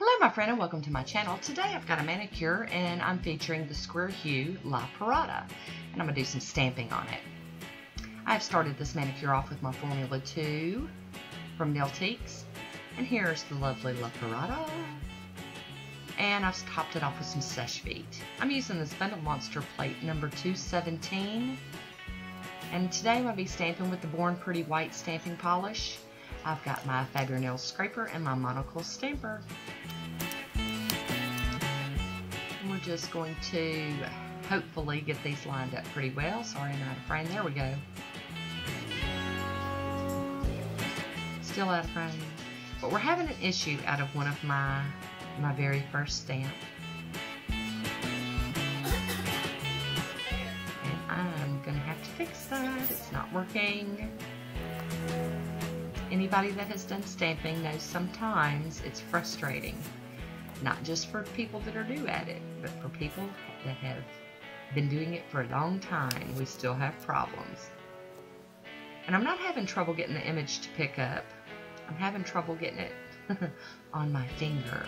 Hello my friend and welcome to my channel. Today I've got a manicure and I'm featuring the Square Hue La Parada and I'm going to do some stamping on it. I've started this manicure off with my Formula 2 from Nailtiques and here's the lovely La Parada and I've topped it off with some Seche Vite. I'm using this Bundle Monster plate number 217 and today I'm going to be stamping with the Born Pretty White stamping polish. I've got my Faber-Nail scraper and my monocle stamper. And we're just going to hopefully get these lined up pretty well. Sorry, I'm out of frame. There we go. Still out of frame. But we're having an issue out of one of my my very first stamp. And I'm going to have to fix that. It's not working. Anybody that has done stamping knows sometimes it's frustrating. Not just for people that are new at it, but for people that have been doing it for a long time, we still have problems. And I'm not having trouble getting the image to pick up. I'm having trouble getting it on my finger.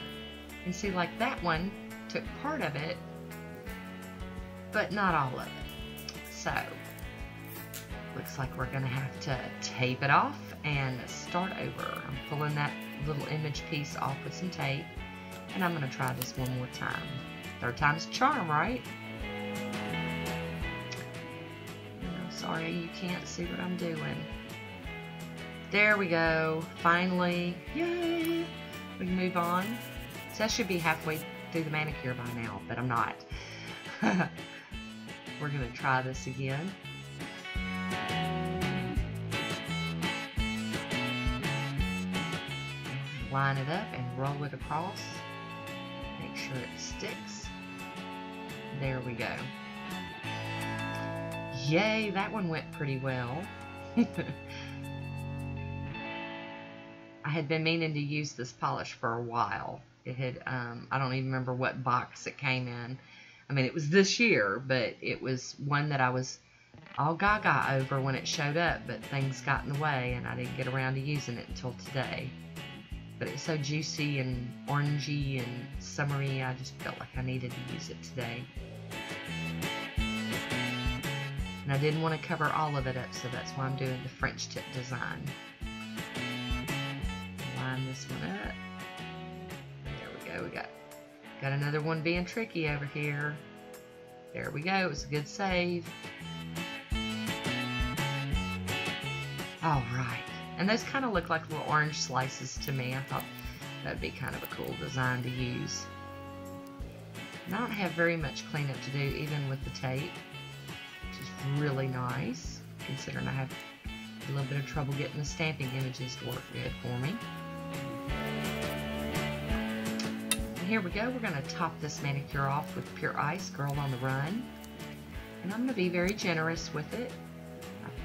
And see, like that one took part of it, but not all of it. So, looks like we're going to have to tape it off and start over. I'm pulling that little image piece off with some tape and I'm going to try this one more time. Third time's a charm, right? I'm sorry you can't see what I'm doing. There we go. Finally. Yay! We can move on. So I should be halfway through the manicure by now, but I'm not. We're going to try this again. Line it up and roll it across. Make sure it sticks. There we go. Yay, that one went pretty well. I had been meaning to use this polish for a while. It had, um, I don't even remember what box it came in. I mean, it was this year, but it was one that I was all gaga over when it showed up, but things got in the way and I didn't get around to using it until today but it's so juicy and orangey and summery. I just felt like I needed to use it today. And I didn't want to cover all of it up, so that's why I'm doing the French tip design. Line this one up. There we go. We got got another one being tricky over here. There we go. It was a good save. All right. And those kind of look like little orange slices to me. I thought that would be kind of a cool design to use. I don't have very much cleanup to do even with the tape, which is really nice, considering I have a little bit of trouble getting the stamping images to work good for me. And here we go. We're going to top this manicure off with Pure Ice Girl on the Run. And I'm going to be very generous with it.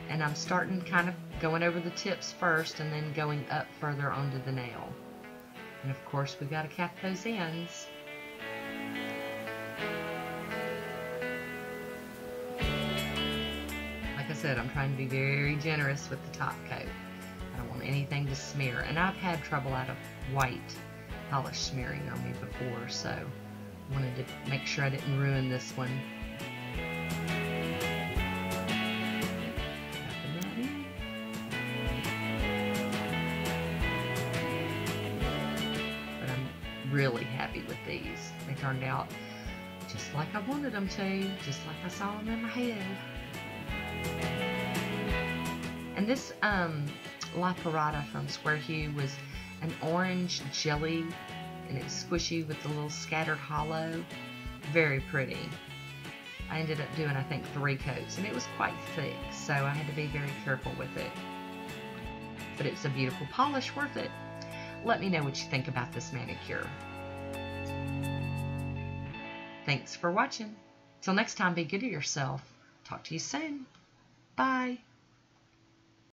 And I'm starting kind of going over the tips first and then going up further onto the nail. And of course we've got to cap those ends. Like I said, I'm trying to be very generous with the top coat. I don't want anything to smear. And I've had trouble out of white polish smearing on me before, so wanted to make sure I didn't ruin this one. Really happy with these. They turned out just like I wanted them to, just like I saw them in my head. And this um, La Parada from Square Hue was an orange jelly, and it's squishy with a little scattered holo. Very pretty. I ended up doing, I think, three coats, and it was quite thick, so I had to be very careful with it. But it's a beautiful polish, worth it let me know what you think about this manicure. Thanks for watching. Till next time, be good to yourself. Talk to you soon. Bye.